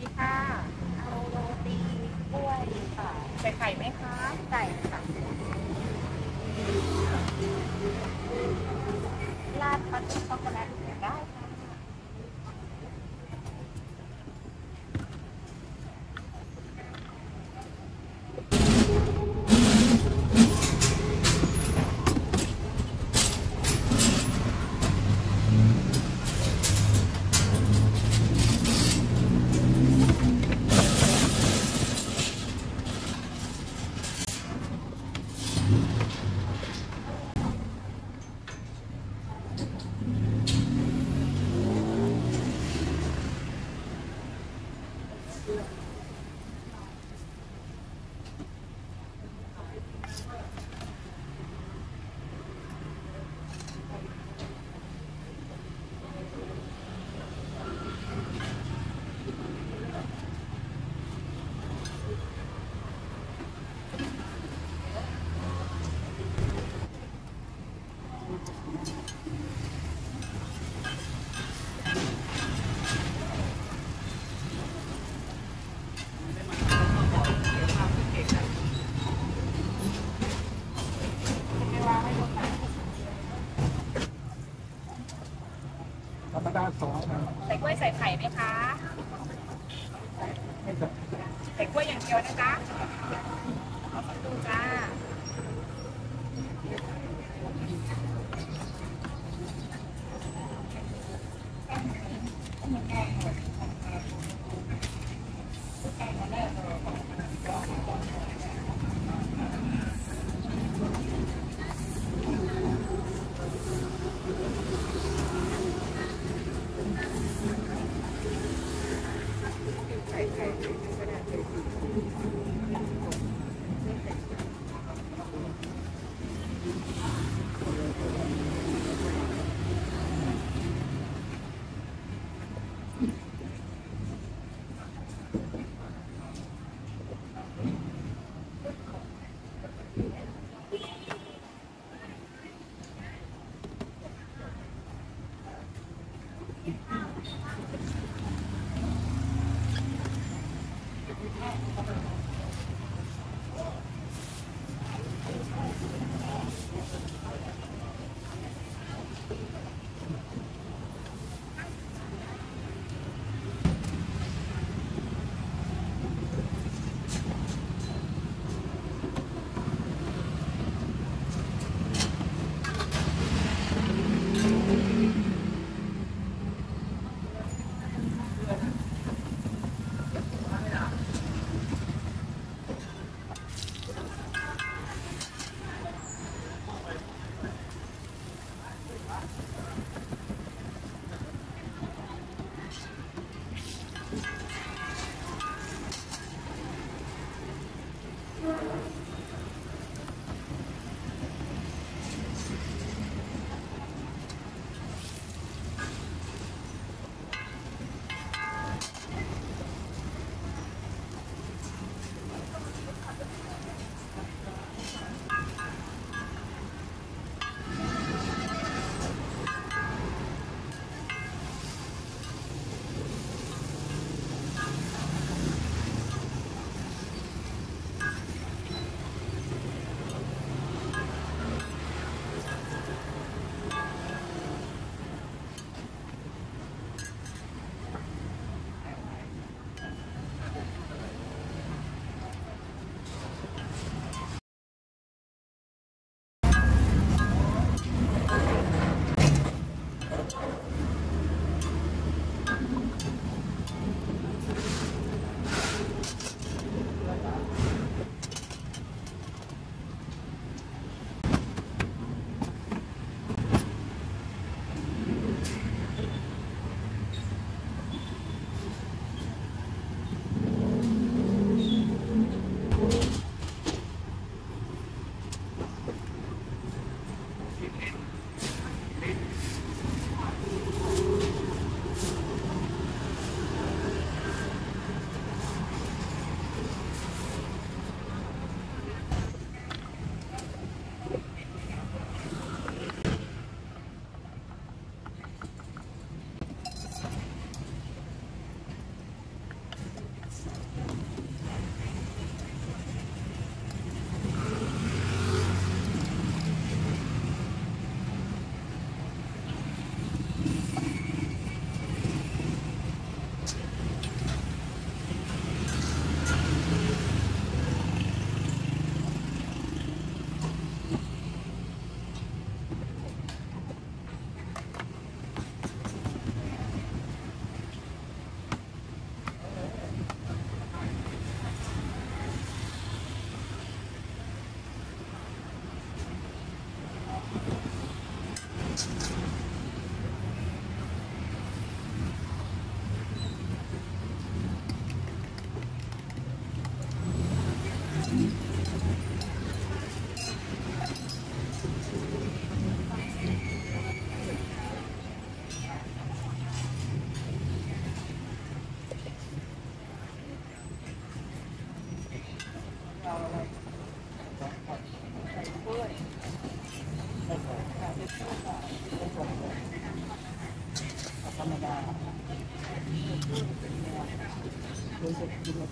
ดีค่ะ เอาโรตีกล้วยค่ะ ใส่ไข่ไหมคะใส่ค่ะ ราดช็อกโกแลต จ้า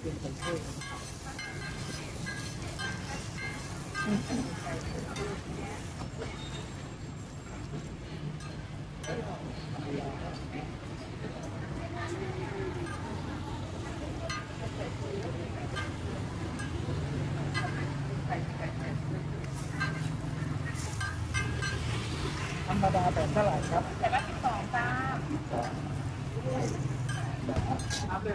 เป็นคนพูดธรรมดาแต่เท่าไหร่ครับแต่ละสิบสองจ้า Abre.